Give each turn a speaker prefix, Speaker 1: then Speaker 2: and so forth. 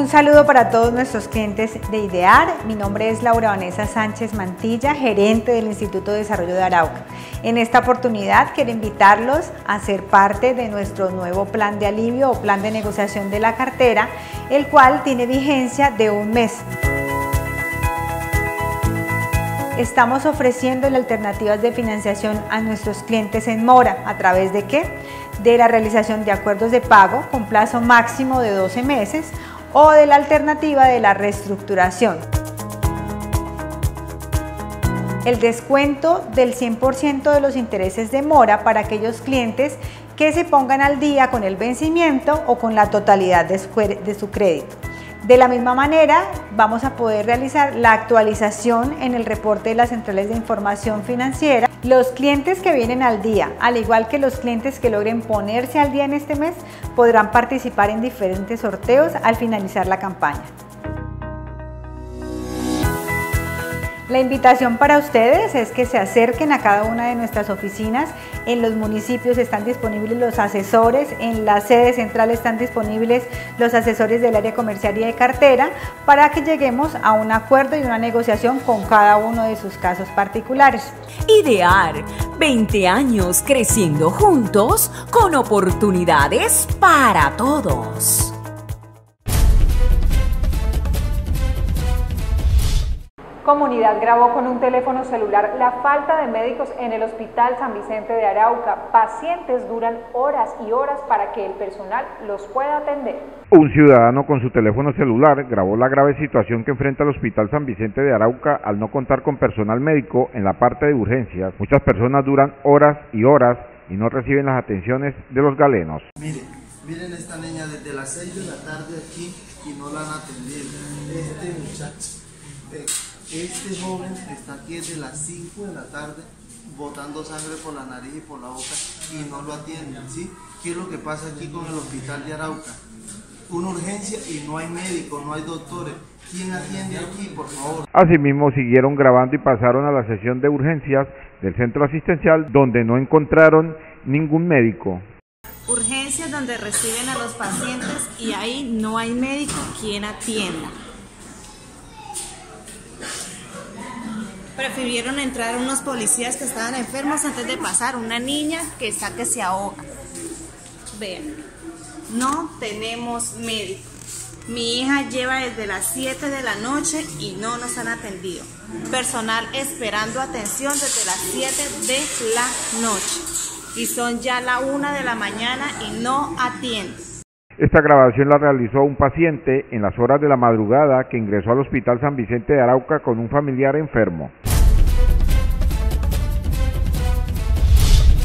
Speaker 1: Un saludo para todos nuestros clientes de IDEAR. Mi nombre es Laura Vanessa Sánchez Mantilla, gerente del Instituto de Desarrollo de Arauca. En esta oportunidad quiero invitarlos a ser parte de nuestro nuevo plan de alivio o plan de negociación de la cartera, el cual tiene vigencia de un mes. Estamos ofreciendo alternativas de financiación a nuestros clientes en mora. ¿A través de qué? De la realización de acuerdos de pago con plazo máximo de 12 meses o de la alternativa de la reestructuración. El descuento del 100% de los intereses de mora para aquellos clientes que se pongan al día con el vencimiento o con la totalidad de su, crédito. De la misma manera, vamos a poder realizar la actualización en el reporte de las centrales de información financiera. Los clientes que vienen al día, al igual que los clientes que logren ponerse al día en este mes, podrán participar en diferentes sorteos al finalizar la campaña. La invitación para ustedes es que se acerquen a cada una de nuestras oficinas. En los municipios están disponibles los asesores, en la sede central están disponibles los asesores del área comercial y de cartera para que lleguemos a un acuerdo y una negociación con cada uno de sus casos particulares.
Speaker 2: Idear, 20 años creciendo juntos con oportunidades para todos.
Speaker 3: Comunidad grabó con un teléfono celular la falta de médicos en el Hospital San Vicente de Arauca. Pacientes duran horas y horas para que el personal los pueda atender.
Speaker 4: Un ciudadano con su teléfono celular grabó la grave situación que enfrenta el Hospital San Vicente de Arauca al no contar con personal médico en la parte de urgencias. Muchas personas duran horas y horas y no reciben las atenciones de los galenos.
Speaker 5: Miren, miren esta niña desde las 6 de la tarde aquí y no la han atendido. Este muchacho. Eh, este joven está aquí desde las 5 de la tarde botando sangre por la nariz y por la boca y no lo atienden, ¿sí? ¿Qué es lo que pasa aquí con el hospital de Arauca? Una urgencia y no hay médico, no hay doctores. ¿Quién atiende aquí, por favor?
Speaker 4: Asimismo, siguieron grabando y pasaron a la sesión de urgencias del centro asistencial donde no encontraron ningún médico.
Speaker 6: Urgencias donde reciben a los pacientes y ahí no hay médico quien atienda. Prefirieron entrar unos policías que estaban enfermos antes de pasar una niña que está que se ahoga. Vean, no tenemos médico. Mi hija lleva desde las 7 de la noche y no nos han atendido. Personal esperando atención desde las 7 de la noche. Y son ya la 1 de la mañana y no atienden.
Speaker 4: Esta grabación la realizó un paciente en las horas de la madrugada que ingresó al Hospital San Vicente de Arauca con un familiar enfermo.